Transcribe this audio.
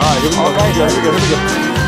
啊，这个好干净，这个这个。